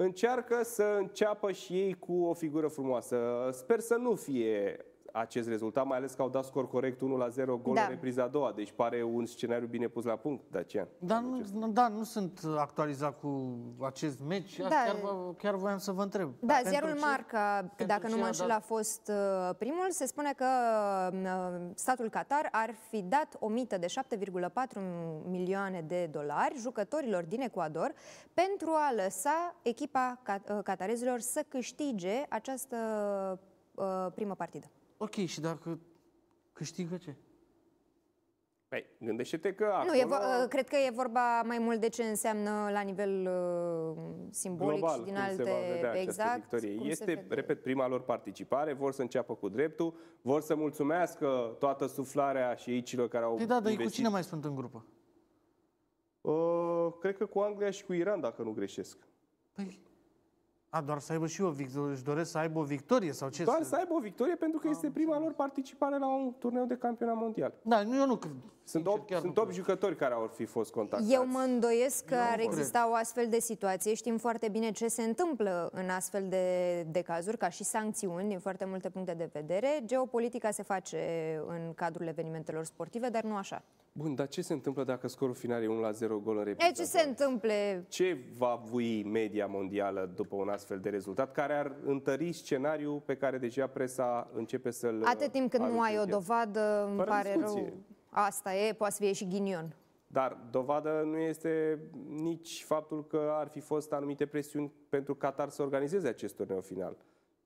încearcă să înceapă și ei cu o figură frumoasă. Sper să nu fie acest rezultat, mai ales că au dat scor corect 1 la 0 gol Da. în repriza a doua, deci pare un scenariu bine pus la punct, Dacian. Dar nu, nu- da, nu sunt actualizat cu acest meci. Asta Da. chiar, vă- chiar voiam să vă întreb. Da, Pentru ziarul ce- Marca, pentru dacă nu ce mă a înșel, dat- a fost uh, primul, se spune că uh, statul Qatar ar fi dat o mită de 7,4 milioane de dolari jucătorilor din Ecuador pentru a lăsa echipa ca- uh, catarezilor să câștige această uh, primă partidă. Ok, și dacă câștigă ce? Păi, gândește-te că Nu, acolo, e, vo- uh, cred că e vorba mai mult de ce înseamnă la nivel uh, simbolic global și din cum alte... se va vedea această exact, victorie. cum se Este, vede. repet, prima lor participare, vor să înceapă cu dreptul, vor să mulțumească toată suflarea și ei celor care au Păi da, dar ei cu investit. cine mai sunt în grupă? Uh, cred că cu Anglia și cu Iran, dacă nu greșesc. Păi, a, doar să aibă și o victorie, își doresc să aibă o victorie sau ce? Doar să aibă o victorie pentru că este prima lor participare la un turneu de campionat mondial. Da, nu, eu nu cred. Sunt Sincer, 8, chiar sunt nu 8 jucători care au fi fost contactați. Eu mă îndoiesc că ar cred. exista o astfel de situație. Știm foarte bine ce se întâmplă în astfel de, de cazuri, ca și sancțiuni din foarte multe puncte de vedere. Geopolitica se face în cadrul evenimentelor sportive, dar nu așa. Bun, dar ce se întâmplă dacă scorul final e 1 la 0 gol în repriza? E, ce se întâmple? Ce va vui media mondială după un astfel de rezultat, care ar întări scenariul pe care deja presa începe să-l Atât timp cât nu arunce ai în o piață? dovadă, îmi Fără pare discuție. rău. Asta e, poate să fie și ghinion. Dar dovadă nu este nici faptul că ar fi fost anumite presiuni pentru Qatar să organizeze acest turneu final.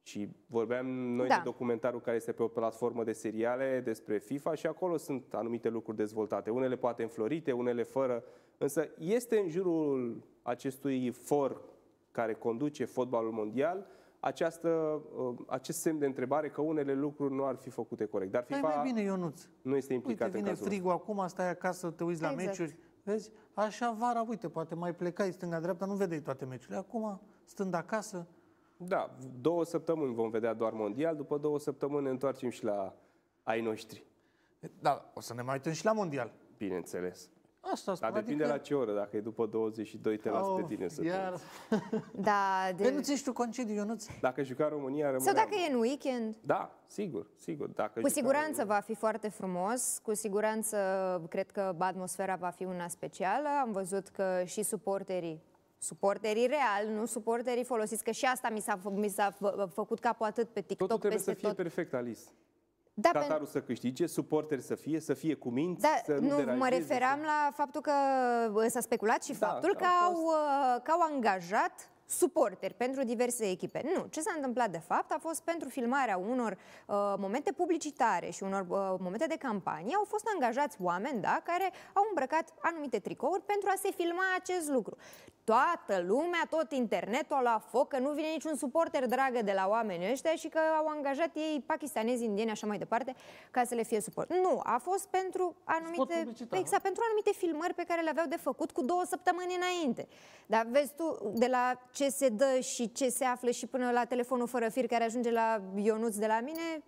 Și vorbeam noi Da. de documentarul care este pe o platformă de seriale despre FIFA și acolo sunt anumite lucruri dezvoltate. Unele poate înflorite, unele fără. Însă este în jurul acestui for care conduce fotbalul mondial această, uh, acest semn de întrebare că unele lucruri nu ar fi făcute corect. Dar Păi FIFA mai bine, Ionuț. nu este Uite, implicat în vine cazul ăsta. frigul acum, stai acasă, te uiți la Exact. meciuri. Vezi? Așa vara, uite, poate mai plecai stânga-dreapta, nu vedeai toate meciurile. Acum, stând acasă, Da, două săptămâni vom vedea doar mondial, după două săptămâni ne întoarcem și la ai noștri, da, o să ne mai uităm și la mondial. bineînțeles. Asta spun, Dar depinde la ce oră, dacă e după 22 te las pe tine să te... Oh, iar... Da, Păi nu de... ți ești tu concediu, Ionuț? Dacă juca România, rămâne... Sau dacă e în weekend. Da, sigur, sigur. Dacă Cu juca siguranță va fi foarte frumos, cu siguranță cred că atmosfera va fi una specială. Am văzut că și suporterii suporterii real, nu suporterii folosiți, că și asta mi s-a, fă- mi s-a fă- făcut capul atât pe TikTok, Totul trebuie peste să fie tot. perfect, Alice. Da, Qatarul să câștige, suporteri să fie, să fie cu minți, Da, să nu, nu, deranjeze, mă referam să- la faptul că uh, s-a speculat și Da, faptul că că au au, uh, că au angajat suporteri pentru diverse echipe. Nu, ce s-a întâmplat de fapt a fost pentru filmarea unor uh, momente publicitare și unor uh, momente de campanie, au fost angajați oameni, da, care au îmbrăcat anumite tricouri pentru a se filma acest lucru. Toată lumea, tot internetul a luat foc că nu vine niciun suporter dragă de la oamenii ăștia și că au angajat ei pakistanezi, indieni, așa mai departe, ca să le fie suport. Nu, a fost pentru anumite, publicitar, exact, pentru anumite filmări pe care le aveau de făcut cu două săptămâni înainte. Dar vezi tu, de la ce se dă și ce se află și până la telefonul fără fir care ajunge la Ionuț de la mine,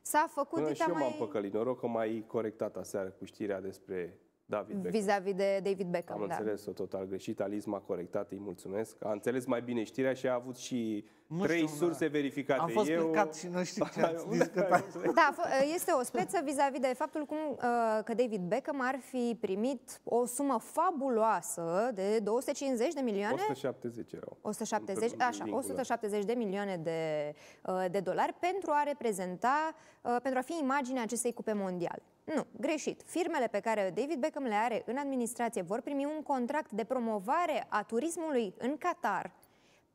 s-a făcut Până și dita eu m-am mai păcălit. Noroc că m-ai corectat aseară cu știrea despre David Beckham. vis-a-vis de David Beckham. Am da. înțeles-o total greșit. Alice m-a corectat, îi mulțumesc. A înțeles mai bine știrea și a avut și Nu trei știu, surse verificate. Am fost Eu... plecat și nu știu ce ați discutat. Da, f- este o speță vis-a-vis de faptul cum uh, că David Beckham ar fi primit o sumă fabuloasă de 250 de milioane 170 erau. 170, În așa, vincul 170 de milioane de, uh, de dolari pentru a reprezenta, uh, pentru a fi imaginea acestei cupe mondiale. Nu, greșit. Firmele pe care David Beckham le are în administrație vor primi un contract de promovare a turismului în Qatar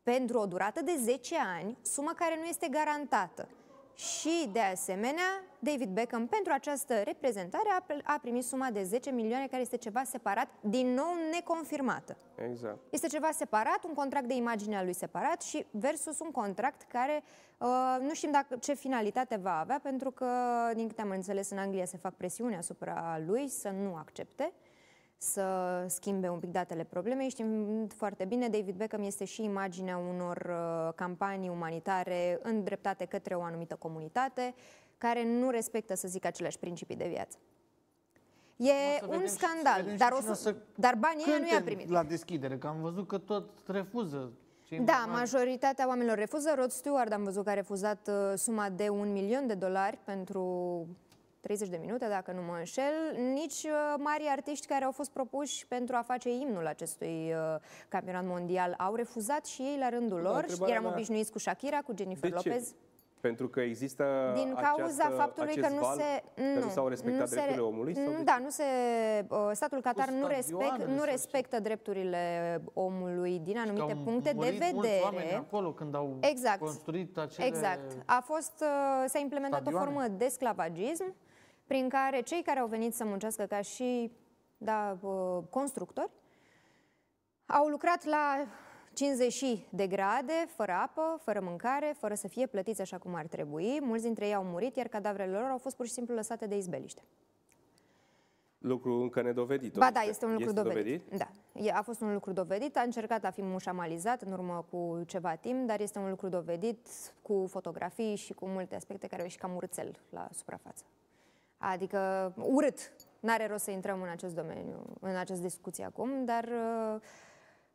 pentru o durată de 10 ani, sumă care nu este garantată. Și, de asemenea, David Beckham pentru această reprezentare a, a primit suma de 10 milioane, care este ceva separat, din nou neconfirmată. Exact. Este ceva separat, un contract de imagine a lui separat și versus un contract care uh, nu știm dacă ce finalitate va avea, pentru că, din câte am înțeles, în Anglia se fac presiune asupra lui să nu accepte să schimbe un pic datele problemei. Știm foarte bine, David Beckham este și imaginea unor uh, campanii umanitare îndreptate către o anumită comunitate care nu respectă, să zic, aceleași principii de viață. E un scandal, dar, o să, dar banii nu i-a primit. la deschidere, că am văzut că tot refuză. Da, majoritatea oamenilor refuză. Rod Stewart am văzut că a refuzat uh, suma de un milion de dolari pentru 30 de minute, dacă nu mă înșel, nici uh, mari artiști care au fost propuși pentru a face imnul acestui uh, campionat mondial au refuzat și ei la rândul da, lor. Eram obișnuiți cu Shakira, cu Jennifer de Lopez. Ce? Pentru că există Din cauza această, faptului că nu se... Nu, nu s-au respectat nu drepturile se, omului? Sau da, nu se, uh, statul Qatar nu, respect, nu respectă drepturile omului din anumite puncte de vedere. acolo când au exact, construit acele Exact. A fost, s-a implementat stadioane. o formă de sclavagism prin care cei care au venit să muncească ca și da, constructori au lucrat la 50 de grade, fără apă, fără mâncare, fără să fie plătiți așa cum ar trebui. Mulți dintre ei au murit, iar cadavrele lor au fost pur și simplu lăsate de izbeliște. Lucru încă nedovedit. Ba da, este un lucru este dovedit. dovedit. Da, a fost un lucru dovedit. A încercat a fi mușamalizat în urmă cu ceva timp, dar este un lucru dovedit cu fotografii și cu multe aspecte care au ieșit cam urțel la suprafață. Adică urât. N-are rost să intrăm în acest domeniu, în această discuție acum, dar uh,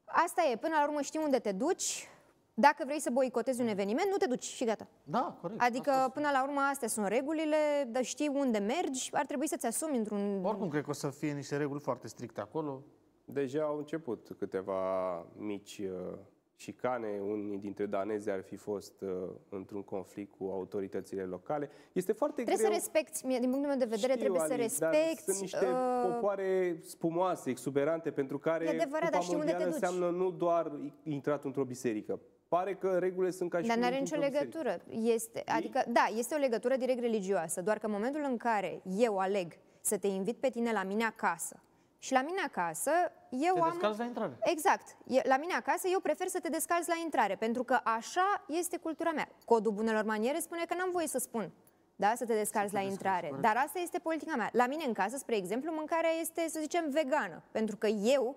asta e. Până la urmă știi unde te duci. Dacă vrei să boicotezi un eveniment, nu te duci și gata. Da, corect. Adică, asta până la urmă, astea sunt regulile, dar știi unde mergi, ar trebui să-ți asumi într-un... Oricum, cred că o să fie niște reguli foarte stricte acolo. Deja au început câteva mici uh, șicane, unii dintre danezi ar fi fost uh, într-un conflict cu autoritățile locale. Este foarte trebuie greu... să respecti, din punctul meu de vedere, Știu, trebuie Ali, să respecti... sunt niște uh... popoare spumoase, exuberante, pentru care e adevărat, dar știi unde te duci? înseamnă nu doar intrat într-o biserică. Pare că regulile sunt ca și Dar nu are nicio legătură. Este, adică, da, este o legătură direct religioasă, doar că în momentul în care eu aleg să te invit pe tine la mine acasă, și la mine acasă, eu te am... descalzi la intrare. Exact. La mine acasă, eu prefer să te descalzi la intrare, pentru că așa este cultura mea. Codul bunelor maniere spune că n-am voie să spun da, să te descalzi să la te intrare. Descalzi, Dar asta este politica mea. La mine în casă, spre exemplu, mâncarea este, să zicem, vegană, pentru că eu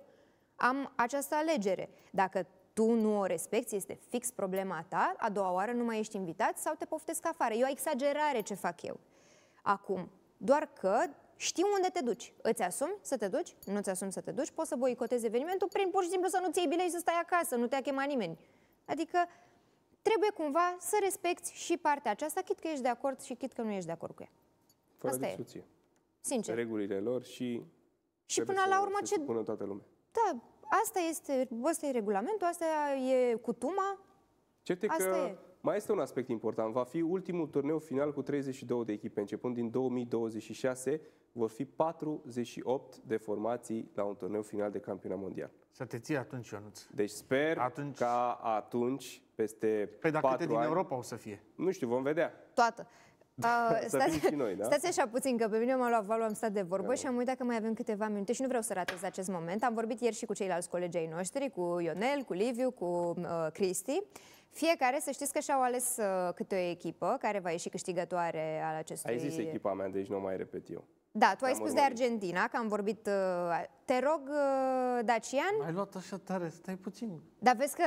am această alegere. Dacă tu nu o respecti, este fix problema ta, a doua oară nu mai ești invitat sau te poftesc afară. E o exagerare ce fac eu. Acum, doar că Știi unde te duci. Îți asumi să te duci, nu ți asumi să te duci, poți să boicotezi evenimentul prin pur și simplu să nu-ți iei bilet și să stai acasă, nu te-a chemat nimeni. Adică trebuie cumva să respecti și partea aceasta, chit că ești de acord și chit că nu ești de acord cu ea. Fără Asta discuție. E. Sincer. Regulile lor și și până la urmă ce... Până toată lumea. Da, asta este, asta e regulamentul, asta e cutuma. Certe asta că e. Mai este un aspect important. Va fi ultimul turneu final cu 32 de echipe. Începând din 2026, vor fi 48 de formații la un turneu final de campionat mondial. Să te ții atunci, Ionuț. Deci sper atunci... ca atunci, peste Păi dacă câte din ani, Europa o să fie? Nu știu, vom vedea. Toată. Uh, stați, și noi, da? stați așa puțin, că pe mine m-a luat valul, am stat de vorbă da. și am uitat că mai avem câteva minute și nu vreau să ratez acest moment. Am vorbit ieri și cu ceilalți colegii noștri, cu Ionel, cu Liviu, cu uh, Cristi. Fiecare, să știți că și-au ales uh, câte o echipă care va ieși câștigătoare al acestui... Ai zis echipa mea, deci nu mai repet eu. Da, tu ai spus urmărit. de Argentina, că am vorbit... Uh, te rog, uh, Dacian... Ai luat așa tare, stai puțin. Dar vezi că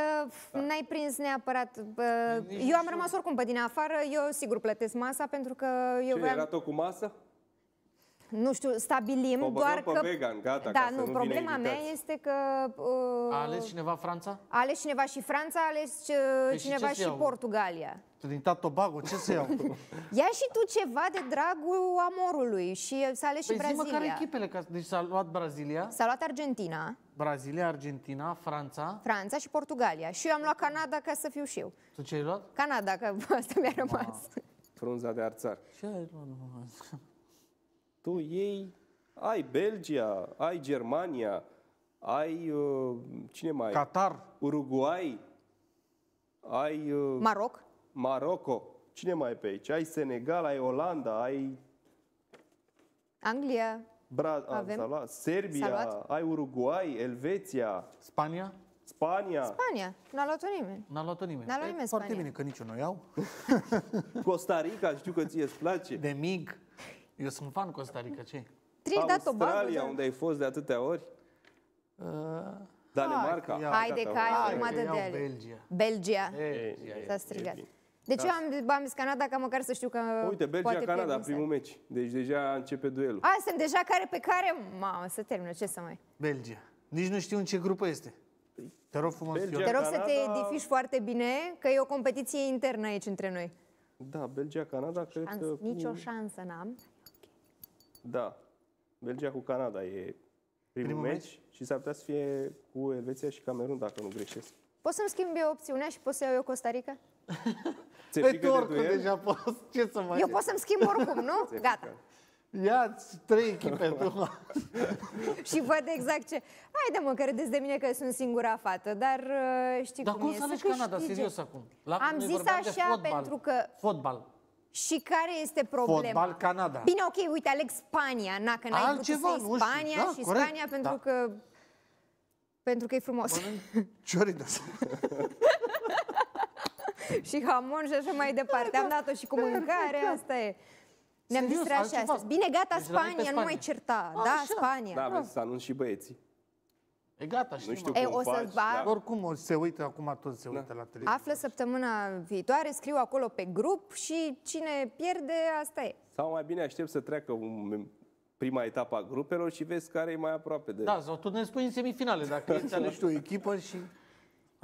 da. n-ai prins neapărat... Uh, eu am rămas oricum pe din afară, eu sigur plătesc masa pentru că eu Ce, vreau... era tot cu masă? nu știu, stabilim o doar pe că... vegan, gata, da, ca nu, nu problema mea este că... Uh, a ales cineva Franța? A ales cineva și Franța, a ales uh, păi cineva și, și Portugalia. Trinidad Tobago, ce să iau? Ia și tu ceva de dragul amorului și s-a ales păi și Brazilia. Zi care echipele, ca... deci s-a luat Brazilia. S-a luat Argentina. Brazilia, Argentina, Franța. Franța și Portugalia. Și eu am luat Canada ca să fiu și eu. Tu ce ai luat? Canada, că asta mi-a rămas. Frunza de arțar. Ce ai luat? Tu iei ai Belgia, ai Germania, ai uh, cine mai? Qatar, Uruguay, ai uh, Maroc. Maroco. Cine mai e pe aici? Ai Senegal, ai Olanda, ai Anglia, Bra- a, Avem. s-a luat. Serbia, S-a luat. ai Uruguay, Elveția, Spania? Spania, Spania, n-a luat-o nimeni. N-a luat-o nimeni. N-a luat E nimeni Foarte Spania. bine că nici eu nu iau. Costa Rica, știu că ție îți place. De mig. Eu sunt fan Costa Rica, ce? Trinidad Tobago. Australia, da. unde ai fost de atâtea ori. Uh, Danemarca. Hai că ia- Haide Gata, că ai hai o că grămadă iau de ale. Belgia. Belgia. Belgia, E, S-a e strigat. Bine. Deci eu am, am zis Canada ca măcar să știu că Uite, poate Belgia-Canada, pierd primul meci. Deci deja începe duelul. A, suntem deja care pe care? Mamă, să termină, ce să mai... Belgia. Nici nu știu în ce grupă este. Te rog frumos, Belgia. Ioana. Te rog să te Canada- edifici foarte bine, că e o competiție internă aici între noi. Da, Belgia-Canada, cred Șans, că... cu- nicio șansă n-am. Da. Belgia cu Canada e primul, Primul meci, meci? și s-ar putea să fie cu Elveția și Camerun, dacă nu greșesc. Poți să-mi schimbi eu opțiunea și poți să iau eu Costa Rica? Ți-e Pe frică tu de oricum duel? deja poți. Ce să mai... Eu pot să-mi schimb oricum, nu? Ți-e Gata. frică? Ia-ți trei echipe tu. Și văd exact ce... Haide mă, că râdeți de mine că sunt singura fată, dar uh, știi Dar cum, cum e, să alegi câștige. Canada, serios acum? La, Am noi zis vorbeam de așa fotbal. pentru că... Fotbal. Și care este problema? Fotbal Canada. Bine, ok, uite, aleg Spania. Na, că n-ai vrut Altceva, să iei nu știu. Spania Da, și corect. Spania pentru Da. că... Pentru că e frumos. Cioridas. și hamon și așa mai departe. Am dat-o și cu mâncare, asta e. Ne-am Serios, distrat și altceva. astăzi. Bine, gata, Deci rămâi pe Spania, nu mai Spania. certa. Da, Așa. Spania. Da, vezi, să anunț și băieții. E gata, știm. Nu știu acum. E, cum o să faci, va- da. Oricum o să se uită, acum toți se uită la televiziune. Află săptămâna viitoare, scriu acolo pe grup și cine pierde, asta e. Sau mai bine aștept să treacă un, prima etapă a grupelor și vezi care e mai aproape de... Da, sau tu ne spui în semifinale, dacă îți alegi tu o echipă și...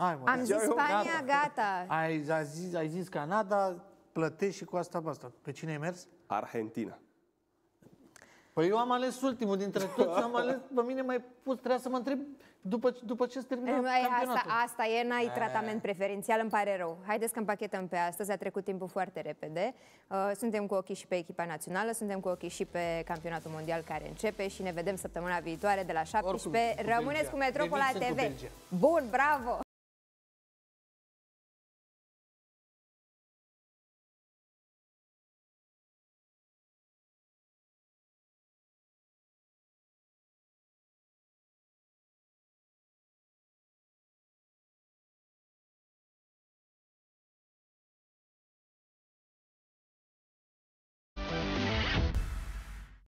Hai, mă, Am zis eu, Spania, gata. Ai, ai, zis, ai zis Canada, plătești și cu asta basta. Pe cine ai mers? Argentina. Păi eu am ales ultimul dintre toți, eu am ales, pe mine mai pus, trebuia să mă întreb după, după ce se termină Mai, asta, campionatul. asta e, n-ai tratament preferențial, îmi pare rău. Haideți că împachetăm pe astăzi, a trecut timpul foarte repede. Uh, Suntem cu ochii și pe echipa națională, suntem cu ochii și pe campionatul mondial care începe și ne vedem săptămâna viitoare de la 17. Oricum, cu Rămâneți Belgia. cu Metropola Devin sunt cu TV. Belgia. Bun, bravo!